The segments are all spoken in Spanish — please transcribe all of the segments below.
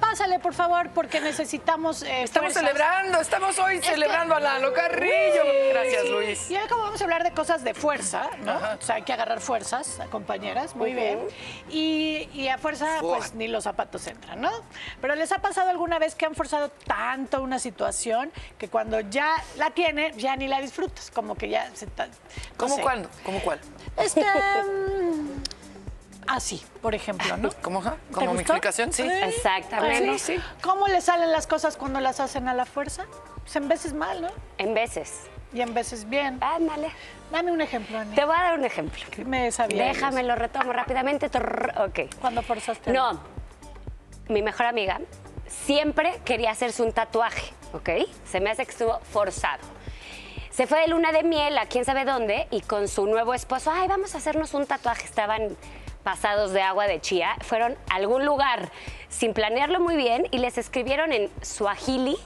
Pásale, por favor, porque necesitamos. eh, Estamos fuerzas. celebrando, estamos hoy celebrando a Lalo Carrillo. Gracias, Luis. Y hoy como vamos a hablar de cosas de fuerza, ¿no? Ajá. O sea, hay que agarrar fuerzas, compañeras, muy bien. Y, y a fuerza, pues ni los zapatos entran, ¿no? Pero ¿les ha pasado alguna vez que han forzado tanto una situación que cuando ya la tiene, ya ni la disfrutas? Como que ya se... no ¿Cómo cuándo? ¿Cómo cuál? Este... así, por ejemplo, ¿no? ¿Cómo, ¿Como mi explicación? Sí. Exactamente. ¿Cómo le salen las cosas cuando las hacen a la fuerza? Pues en veces mal, ¿no? En veces. Y en veces bien. Ándale. Dame un ejemplo, Ani. Te voy a dar un ejemplo. Me sabía. Déjame, lo retomo rápidamente. Trrr, Ok. Cuando forzaste. No, mi mejor amiga siempre quería hacerse un tatuaje, ¿ok? Se me hace que estuvo forzado. Se fue de luna de miel a quién sabe dónde y con su nuevo esposo, ay, vamos a hacernos un tatuaje. Estaban pasados de agua de chía, fueron a algún lugar sin planearlo muy bien y les escribieron en Swahili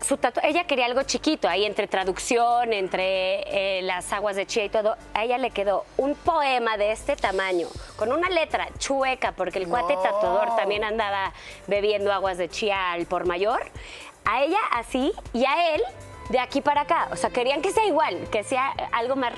su tatu- ella quería algo chiquito, ahí entre traducción, entre eh, las aguas de chía y todo. A ella le quedó un poema de este tamaño, con una letra chueca, porque el cuate No. tatuador también andaba bebiendo aguas de chía al por mayor. A ella así y a él de aquí para acá. O sea, querían que sea igual, que sea algo más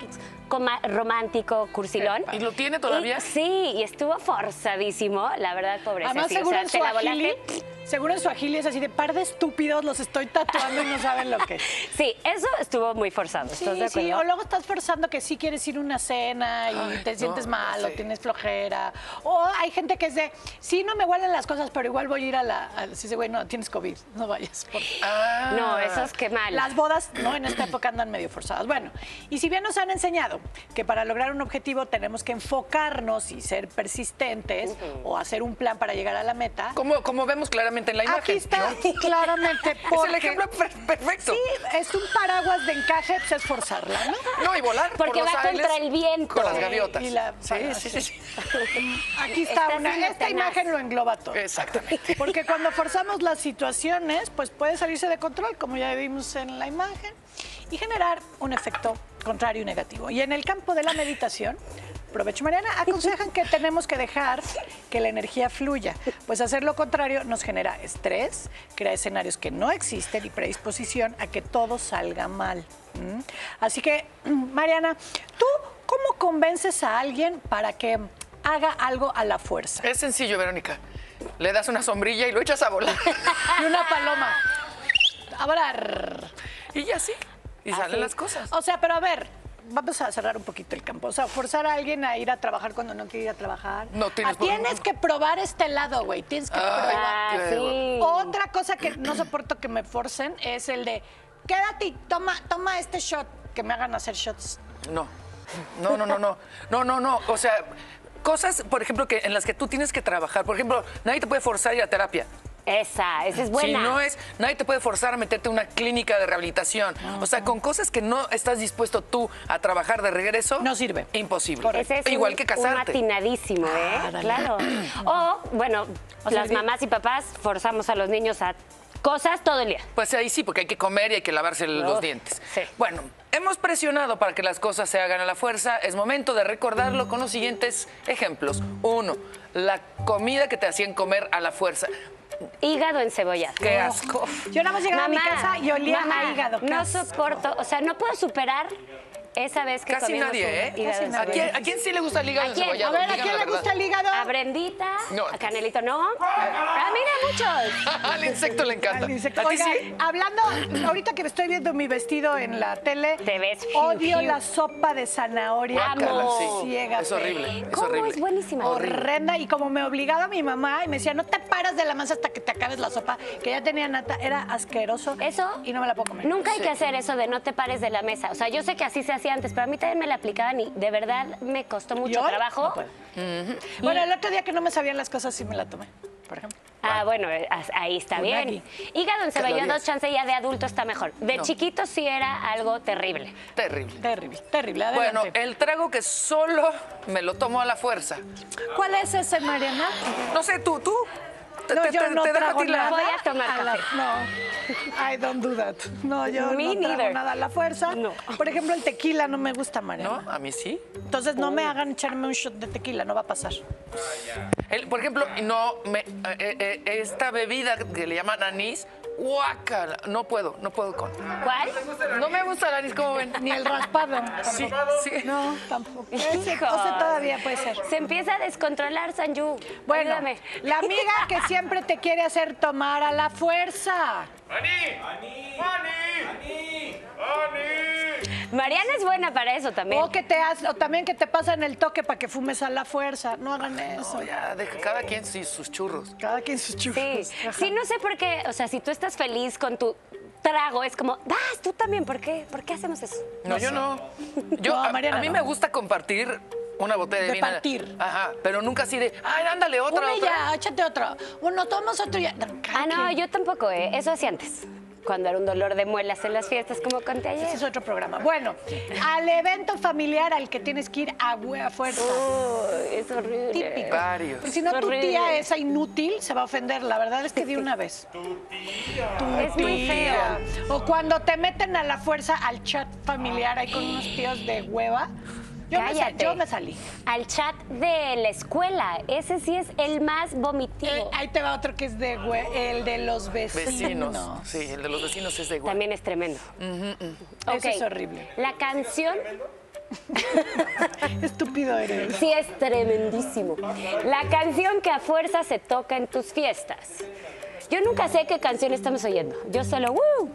coma- romántico, cursilón. ¿Y lo tiene todavía? Y- sí, y estuvo forzadísimo, la verdad, pobre. Además, sí, seguro o sea, en te su la agili, volaste. Seguro en su agili es así de par de estúpidos, los estoy tatuando y no saben lo que es. Sí, eso estuvo muy forzado. Sí, ¿Estás de sí, acuerdo? o luego estás forzando que sí quieres ir a una cena y Ay, te no, sientes no mal o tienes flojera. O hay gente que es de, sí, no me huelen las cosas, pero igual voy a ir a la... A, sí, sí, güey, no, tienes COVID, no vayas. por- Ah. No, eso es que mal. Las bodas, ¿no? En esta época andan medio forzadas. Bueno, y si bien nos han enseñado que para lograr un objetivo tenemos que enfocarnos y ser persistentes o hacer un plan para llegar a la meta, Como, como vemos claramente en la imagen. aquí está ¿no? claramente Es porque... el ejemplo per- perfecto. Sí, es un paraguas de encaje, pues es forzarla, ¿no? No, y volar Porque por los va aires contra el viento. Con las gaviotas. y la- sí, sí, sí, sí. Aquí está una. Esta tenaz. imagen lo engloba todo. Exactamente. Porque cuando forzamos las situaciones, pues puede salirse de control, como ya vimos en la imagen, y generar un efecto contrario y negativo. Y en el campo de la meditación, provecho Mariana, aconsejan que tenemos que dejar que la energía fluya, pues hacer lo contrario nos genera estrés, crea escenarios que no existen y predisposición a que todo salga mal. Así que, Mariana, ¿tú cómo convences a alguien para que haga algo a la fuerza? Es sencillo, Verónica. Le das una sombrilla y lo echas a volar. Y una paloma. A volar. y ya sí. Y Así. salen las cosas. O sea, pero a ver, vamos a cerrar un poquito el campo. O sea, forzar a alguien a ir a trabajar cuando no quiere ir a trabajar. No tienes Ah, Tienes que probar este lado, güey. Tienes que probar. Ah, sí. Otra cosa que no soporto que me forcen es el de quédate y toma, toma este shot. Que me hagan hacer shots. No. No, no, no, no. No, no, no. O sea, cosas, por ejemplo, que en las que tú tienes que trabajar. Por ejemplo, nadie te puede forzar a ir a terapia. Esa, esa es Si buena. no es, nadie te puede forzar a meterte a una clínica de rehabilitación. O sea, con cosas que no estás dispuesto tú a trabajar de regreso. No sirve. Imposible. Ese es Igual un, que un casarte. atinadísimo, ¿eh? Ándale. Claro. O, bueno, O sea, las mamás y papás forzamos a los niños a cosas todo el día. Pues ahí sí, porque hay que comer y hay que lavarse los dientes. sí. Bueno, hemos presionado para que las cosas se hagan a la fuerza. Es momento de recordarlo con los siguientes ejemplos. Uno, la comida que te hacían comer a la fuerza. Hígado encebollado. Qué asco. Yo nada más llegaba a mi casa y olía mamá, a hígado. No soporto, o sea, no puedo superar esa vez que Casi comimos nadie, ¿eh? hígado Casi ¿A quién, a quién sí le gusta el hígado ¿A quién? encebollado? A ver, ¿a Digan quién la le gusta el hígado? A Brendita, No. a Canelito, no. Ah, mira, muchos. Al insecto le encanta. Al insecto. ¿A ti Oiga, sí? hablando, ahorita que estoy viendo mi vestido en la tele, Te ves odio fiu, la sopa de zanahoria. Guácala, como sí. ciega, Es horrible, es ¿Cómo horrible. es buenísima? Horrenda y como me obligaba mi mamá y me decía, no te paras de la mesa hasta que te acabes la sopa, que ya tenía nata, era asqueroso. Eso. Y no me la puedo comer. Nunca hay que hacer eso de no te pares de la mesa. O sea, yo sé que así se hacía antes, pero a mí también me la aplicaban y de verdad me costó mucho ¿Yo? trabajo. No puedo. Bueno, el otro día que no me sabían las cosas sí me la tomé, por ejemplo. Ah, bueno, eh, ahí está bien. Maggi. Hígado encebollado, Calorías. chance ya de adulto está mejor. De No. chiquito sí era algo terrible. Terrible. Terrible, terrible. Bueno, el trago que solo me lo tomo a la fuerza. ¿Cuál es ese, Mariana? No sé, tú, tú. Te, No, te- yo te- no te a trago nada. Voy a tomar la- café. no, I don't do that. No, yo Me no trago neither. nada a la fuerza. No. Por ejemplo, el tequila no me gusta, Mariana. ¿No? A mí sí. Entonces no me hagan echarme un shot de tequila, no va a pasar. El- por ejemplo, no me, eh, eh, esta bebida que le llaman anís, guácala. No puedo, no puedo con. ¿Cuál? No me gusta el anís, como ven? Ni el raspado. Sí, sí. No, tampoco. Ese, Hijo. ese todavía puede ser. Se empieza a descontrolar, Sanju. Bueno, Ayúdame. la amiga que siempre te quiere hacer tomar a la fuerza. Mariana es buena para eso también. O que te hace, o también que te pasan el toque para que fumes a la fuerza. No hagan eso. No, ya, deja cada quien sí, sus churros. Cada quien sus churros. Sí, Ajá. sí, no sé por qué. O sea, si tú estás feliz con tu trago, es como, vas, tú también. ¿Por qué? ¿Por qué hacemos eso? No, yo no. Yo, No, a, Mariana, a mí no. me gusta compartir una botella de, De vino. partir. Ajá, pero nunca así de, ay, ándale, otra, Una otra. ya, échate otro. Uno, tomas otro y ya. Ah, no, yo tampoco, ¿eh? Eso hacía antes. Cuando era un dolor de muelas en las fiestas, como conté Ese es ayer. otro programa. Bueno, al evento familiar al que tienes que ir a hue- a fuerza. Uy, es horrible. Típico. Varios. Porque si no, tu tía esa inútil se va a ofender. La verdad es que de una vez. Es muy feo. O cuando te meten a la fuerza al chat familiar ahí con unos tíos de hueva. Yo, me, yo salí. Al chat de la escuela. Ese sí es el más Eh, vomitivo. ahí te va otro que es de hue- el de los vecinos. Vecinos. Sí, el de los vecinos es de igual. También es tremendo. Eso Ok. es horrible. La canción Estúpido eres. sí es tremendísimo. La canción que a fuerza se toca en tus fiestas. Yo nunca sé qué canción estamos oyendo. Yo solo, ¡woo!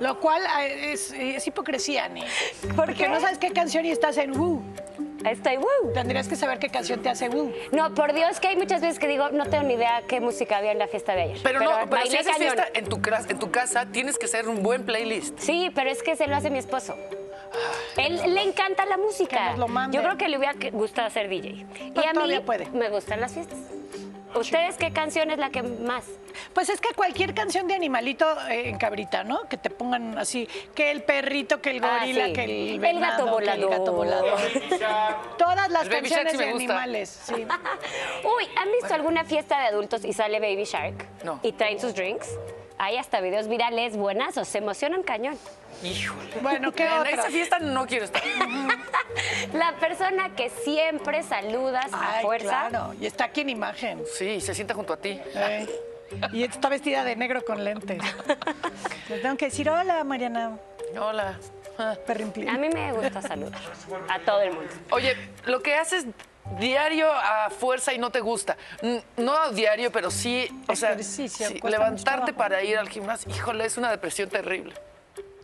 Lo cual eh, es, es hipocresía, Ni. ¿Por Porque no sabes qué canción y estás en woo. Estoy, ¡woo! Tendrías que saber qué canción te hace woo. No, por Dios, que hay muchas veces que digo, no tengo ni idea qué música había en la fiesta de ayer. Pero, no, pero si haces cañón. fiesta en tu, en tu casa, tienes que ser un buen playlist. Sí, pero es que se lo hace mi esposo. Él le encanta la música. Que nos lo mande. Yo creo que le hubiera gustado ser DJ. y Pues a mí puede. me gustan las fiestas. ¿Ustedes qué canción es la que más? Pues es que cualquier canción de animalito eh, en cabrita, ¿no? Que te pongan así, que el perrito, que el Ah, gorila, sí. que el El venado, gato que el gato volador. volador. Todas las El Baby Shark canciones sí me de gusta. animales, sí. Uy, ¿han visto alguna fiesta de adultos y sale Baby Shark? No. Y traen sus drinks. Hay hasta videos virales buenazos, se emocionan cañón. Híjole. Bueno, ¿qué En otra? esa fiesta no quiero estar. La persona que siempre saludas a Ay, fuerza. claro. Y está aquí en imagen. Sí, se sienta junto a ti. Eh. Y está vestida de negro con lentes. Le tengo que decir, hola, Mariana. Hola. Ah. Perrimplín. A mí me gusta saludar a todo el mundo. Oye, lo que haces diario a fuerza y no te gusta. No diario, pero sí, o sea, sí, levantarte para ir al gimnasio, híjole, es una depresión terrible.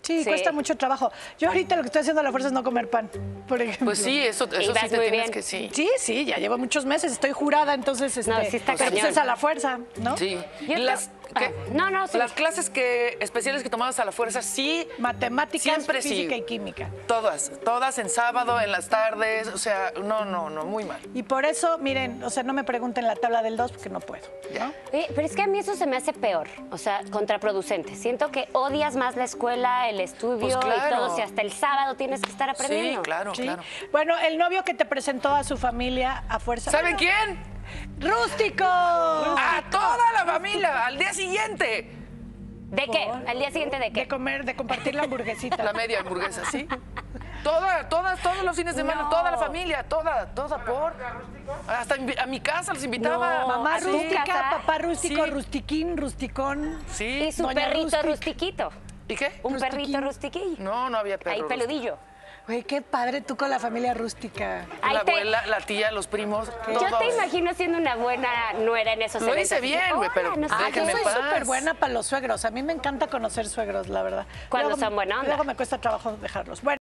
Sí, Sí. cuesta mucho trabajo. Yo ahorita lo que estoy haciendo a la fuerza es no comer pan, por ejemplo. Pues sí, eso, eso sí te tienes bien. que sí. Sí, sí, ya llevo muchos meses, estoy jurada, entonces este, No, sí está pero pues cañón. es a la fuerza, ¿no? Sí. Las, ¿qué? Ah, no, no, sí. Las clases que, especiales que tomabas a la fuerza, sí. Matemáticas, Siempre sí. física y química. Todas, todas en sábado, en las tardes, o sea, no, no, no, muy mal. Y por eso, miren, o sea, no me pregunten la tabla del 2 porque no puedo. ¿no? Oye, pero es que a mí eso se me hace peor, o sea, contraproducente. Siento que odias más la escuela, el estudio Pues claro. y todo, si hasta el sábado tienes que estar aprendiendo. Sí, claro, ¿Sí? claro. Bueno, el novio que te presentó a su familia a fuerza. ¿Saben Bueno, quién? ¡Rústico! A toda la familia, al día siguiente. ¿De qué? ¿Al día siguiente de qué? De comer, de compartir la hamburguesita. La media hamburguesa, ¿sí? Toda, todas, todos los fines de semana, No. toda la familia, toda, toda por. Hasta a mi casa los invitaba. No, Mamá ¿a tu rústica, casa? papá rústico, Sí. rustiquín, rusticón. Sí. Y su Doña perrito Rustic. rustiquito. ¿Y qué? Un Rustiquín. perrito rustiquillo. No, no había perro. Ahí peludillo. Güey, qué padre tú con la familia rústica. Ahí La te- abuela, la tía, los primos. Yo todos. te imagino siendo una buena nuera en esos Lo eventos. hice bien, Así, güey, pero "Hola, no sé Ah, yo déjenme qué". soy paz. súper buena para los suegros. A mí me encanta conocer suegros, la verdad. Cuando Luego son buena onda. Luego me cuesta trabajo dejarlos. Bueno.